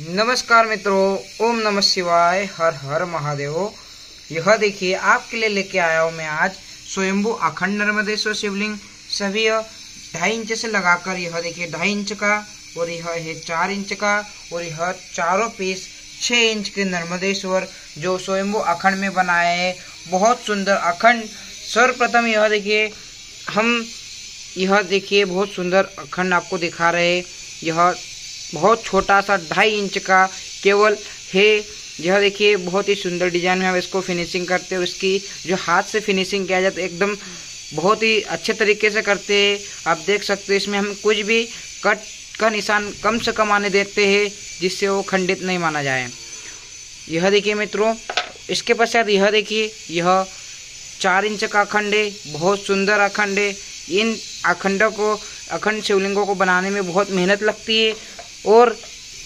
नमस्कार मित्रों, ओम नमः शिवाय, हर हर महादेव। यह देखिए, आपके लिए लेके आया हूँ मैं आज स्वयंभू अखंड नर्मदेश्वर शिवलिंग। सभी ढाई इंच से लगाकर यह देखिए, ढाई इंच का, और यह है चार इंच का, और यह चारों पीस छः इंच के नर्मदेश्वर जो स्वयंभू अखंड में बनाए हैं। बहुत सुंदर अखंड, सर्वप्रथम यह देखिए, हम यह देखिए, बहुत सुंदर अखंड आपको दिखा रहे यह बहुत छोटा सा ढाई इंच का केवल है। यह देखिए, बहुत ही सुंदर डिज़ाइन में हम इसको फिनिशिंग करते हैं। उसकी जो हाथ से फिनिशिंग किया जाता है, एकदम बहुत ही अच्छे तरीके से करते हैं। आप देख सकते हो, इसमें हम कुछ भी कट का निशान कम से कम आने देते हैं, जिससे वो खंडित नहीं माना जाए। यह देखिए मित्रों, इसके पश्चात यह देखिए, यह चार इंच का अखंड है, बहुत सुंदर अखंड है। इन अखंडों को, अखंड शिवलिंगों को बनाने में बहुत मेहनत लगती है। और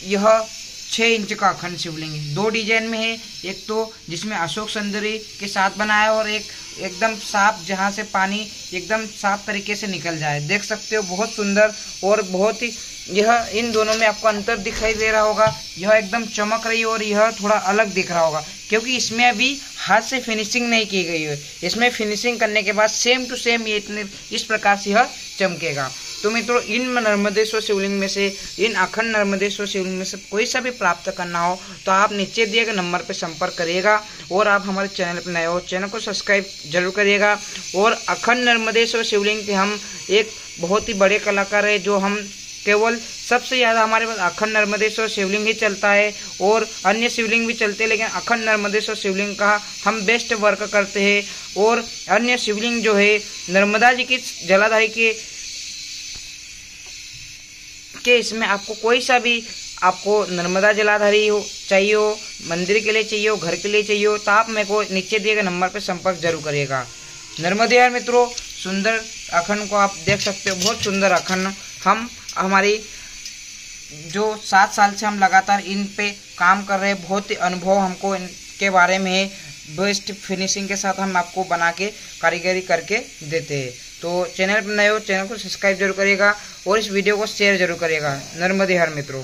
यह छः इंच का अखंड शिवलिंग है। दो डिज़ाइन में है, एक तो जिसमें अशोक सुंदरी के साथ बनाया और एक एकदम साफ़, जहाँ से पानी एकदम साफ़ तरीके से निकल जाए। देख सकते हो, बहुत सुंदर और बहुत ही, यह इन दोनों में आपको अंतर दिखाई दे रहा होगा। यह एकदम चमक रही और यह थोड़ा अलग दिख रहा होगा, क्योंकि इसमें अभी हाथ से फिनिशिंग नहीं की गई है। इसमें फिनिशिंग करने के बाद सेम टू सेम ये इतने, इस प्रकार से यह चमकेगा। तो मित्रों, इन नर्मदेश्वर शिवलिंग में से, इन अखंड नर्मदेश्वर शिवलिंग में से कोई सा भी प्राप्त करना हो तो आप नीचे दिए गए नंबर पर संपर्क करिएगा और आप हमारे चैनल पर नए हो, चैनल को सब्सक्राइब ज़रूर करिएगा। और अखंड नर्मदेश्वर शिवलिंग के हम एक बहुत ही बड़े कलाकार है, जो हम केवल सबसे ज़्यादा हमारे पास अखंड नर्मदेश्वर शिवलिंग ही चलता है और अन्य शिवलिंग भी चलते हैं, लेकिन अखंड नर्मदेश्वर शिवलिंग का हम बेस्ट वर्क करते हैं। और अन्य शिवलिंग जो है, नर्मदा जी की जलाधारी के के इसमें आपको कोई सा भी आपको नर्मदा जलाधारी हो, चाहिए हो, मंदिर के लिए चाहिए हो, घर के लिए चाहिए हो तो आप मेरे को नीचे दिए गए नंबर पर संपर्क ज़रूर करिएगा। नर्मदे यार मित्रों, सुंदर अखंड को आप देख सकते हो, बहुत सुंदर अखंड। हम, हमारी जो सात साल से हम लगातार इन पे काम कर रहे हैं, बहुत ही अनुभव हमको इनके बारे में बेस्ट फिनिशिंग के साथ हम आपको बना के कारीगरी करके देते हैं। तो चैनल पर नए हो, चैनल को सब्सक्राइब ज़रूर करिएगा और इस वीडियो को शेयर ज़रूर करिएगा। नर्मदे हर मित्रों।